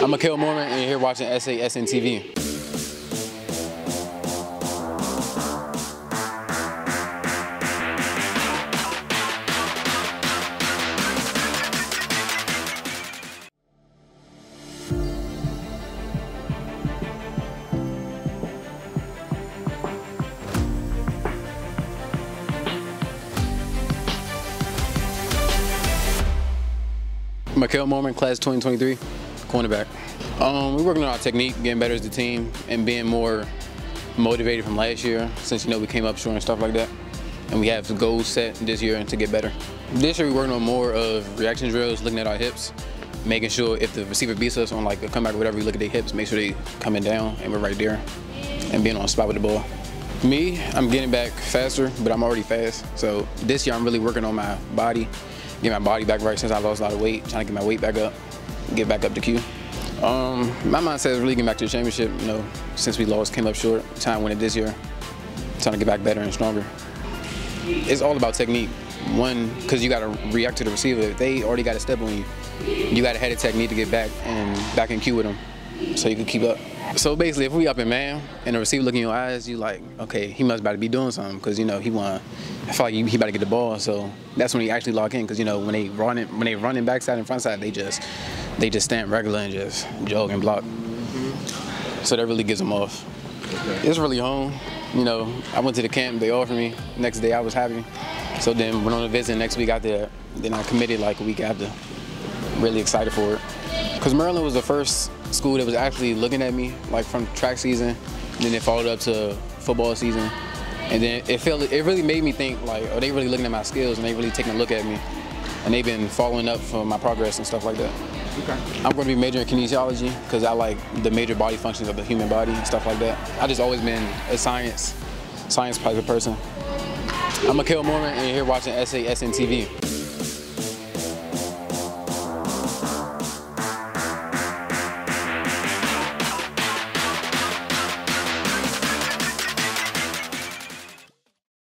I'm Mykel Morman, and you're here watching SASN TV. Mykel Morman, class 2023, cornerback. Um, we're working on our technique, getting better as a team, and being more motivated from last year, since you know we came up short and stuff like that. And we have goals set this year and to get better. This year we're working on more of reaction drills, looking at our hips, making sure if the receiver beats us on like a comeback or whatever, we look at their hips, make sure they coming down and we're right there, and being on the spot with the ball. Me, I'm getting back faster, but I'm already fast. So this year I'm really working on my body, get my body back right since I lost a lot of weight, trying to get my weight back up, get back up to Q. Um, my mindset is really getting back to the championship, you know, since we lost, came up short, trying to win it this year, trying to get back better and stronger. It's all about technique. One, because you got to react to the receiver. If they already got a step on you, you got to have a technique to get back and back in Q with them so you can keep up. So basically, if we up in man and the receiver look in your eyes, you like, okay, he must about to be doing something because you know he want. I feel like he, about to get the ball, so that's when he actually lock in because you know when they running when they running backside and front side, they just they just stand regular and just jog and block. Mm-hmm. So that really gives them off. It's really home. You know, I went to the camp, they offered me. Next day I was happy. So then went on a visit next week got there, then I committed like a week after. Really excited for it. Because Maryland was the first school that was actually looking at me, like from track season. Then it followed up to football season. And then it felt it really made me think like, are they really looking at my skills and they really taking a look at me? And they've been following up for my progress and stuff like that. Okay. I'm going to be majoring in kinesiology because I like the major body functions of the human body and stuff like that. I just always been a science, science type of person. I'm Mykel Morman and you're here watching SASN TV.